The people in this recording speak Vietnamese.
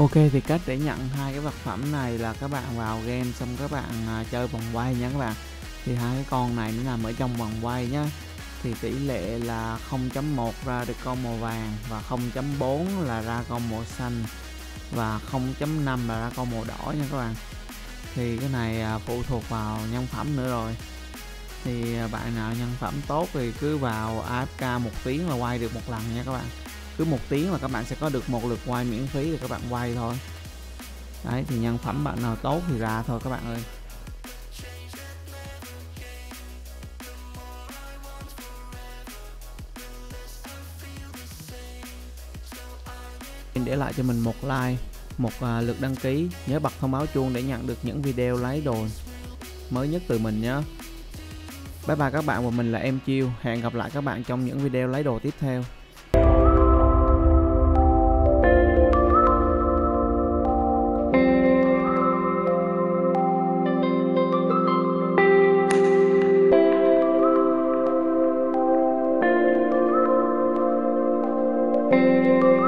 Ok thì cách để nhận hai cái vật phẩm này là các bạn vào game xong các bạn à, chơi vòng quay nha các bạn. Thì hai cái con này nó nằm ở trong vòng quay nhá thì tỷ lệ là 0.1 ra được con màu vàng và 0.4 là ra con màu xanh và 0.5 là ra con màu đỏ nha các bạn. Thì cái này à, phụ thuộc vào nhân phẩm nữa rồi. Thì à, bạn nào nhân phẩm tốt thì cứ vào AFK một tiếng là quay được một lần nha các bạn cứ một tiếng là các bạn sẽ có được một lượt quay miễn phí để các bạn quay thôi. Đấy thì nhân phẩm bạn nào tốt thì ra thôi các bạn ơi. Để lại cho mình một like một à, lượt đăng ký. Nhớ bật thông báo chuông để nhận được những video lấy đồ mới nhất từ mình nhé. Bye bye các bạn và mình là em chiêu. Hẹn gặp lại các bạn trong những video lấy đồ tiếp theo. Música